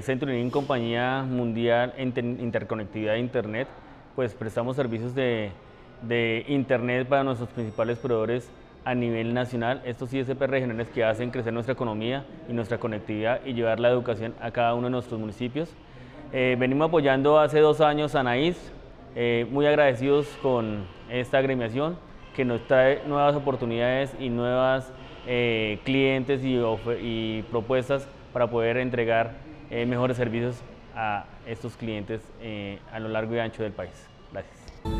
Centurin, compañía mundial en interconectividad de Internet, pues prestamos servicios de, Internet para nuestros principales proveedores a nivel nacional, estos ISP regionales que hacen crecer nuestra economía y nuestra conectividad y llevar la educación a cada uno de nuestros municipios. Eh, venimos apoyando hace dos años a NAIS, eh, muy agradecidos con esta agremiación que nos trae nuevas oportunidades y nuevas eh, clientes y propuestas para poder entregar mejores servicios a estos clientes eh, a lo largo y ancho del país. Gracias.